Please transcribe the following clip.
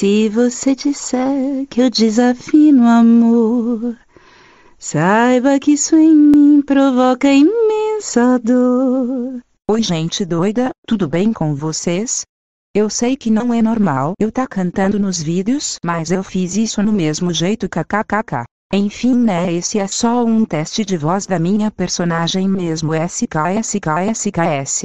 Se você disser que eu desafino amor, saiba que isso em mim provoca imensa dor. Oi, gente doida, tudo bem com vocês? Eu sei que não é normal eu tá cantando nos vídeos, mas eu fiz isso no mesmo jeito kkkk. Enfim né esse é só um teste de voz da minha personagem mesmo SKSKSKS.